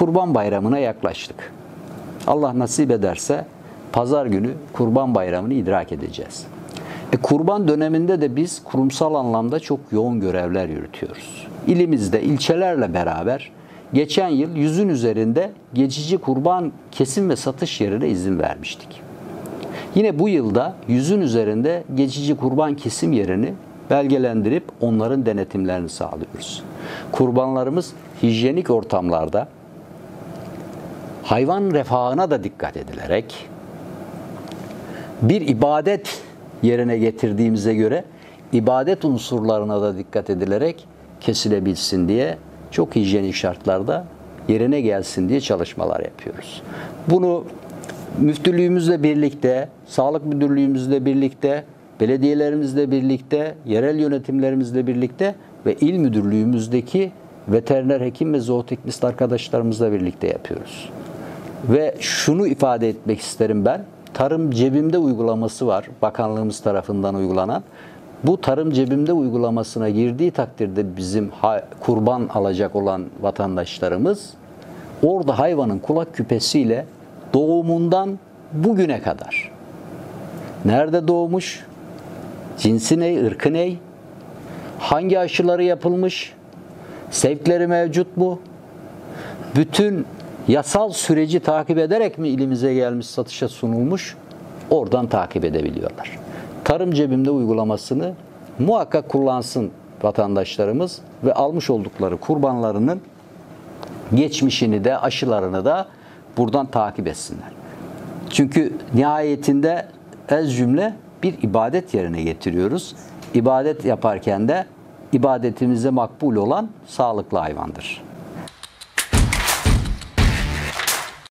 Kurban Bayramı'na yaklaştık. Allah nasip ederse pazar günü Kurban Bayramı'nı idrak edeceğiz. E, kurban döneminde de biz kurumsal anlamda çok yoğun görevler yürütüyoruz. İlimizde ilçelerle beraber geçen yıl yüzün üzerinde geçici kurban kesim ve satış yerine izin vermiştik. Yine bu yılda yüzün üzerinde geçici kurban kesim yerini belgelendirip onların denetimlerini sağlıyoruz. Kurbanlarımız hijyenik ortamlarda hayvan refahına da dikkat edilerek bir ibadet yerine getirdiğimize göre ibadet unsurlarına da dikkat edilerek kesilebilsin diye çok hijyenik şartlarda yerine gelsin diye çalışmalar yapıyoruz. Bunu müftülüğümüzle birlikte, sağlık müdürlüğümüzle birlikte, belediyelerimizle birlikte, yerel yönetimlerimizle birlikte ve il müdürlüğümüzdeki veteriner hekim ve zooteknist arkadaşlarımızla birlikte yapıyoruz. Ve şunu ifade etmek isterim ben. Tarım cebimde uygulaması var. Bakanlığımız tarafından uygulanan. Bu tarım cebimde uygulamasına girdiği takdirde bizim kurban alacak olan vatandaşlarımız orada hayvanın kulak küpesiyle doğumundan bugüne kadar nerede doğmuş, cinsi ne, ırkı ne, hangi aşıları yapılmış, sevkleri mevcut mu, bütün yasal süreci takip ederek mi ilimize gelmiş, satışa sunulmuş, oradan takip edebiliyorlar. Tarım cebimde uygulamasını muhakkak kullansın vatandaşlarımız ve almış oldukları kurbanlarının geçmişini de aşılarını da buradan takip etsinler. Çünkü nihayetinde ez cümle bir ibadet yerine getiriyoruz. İbadet yaparken de ibadetimize makbul olan sağlıklı hayvandır.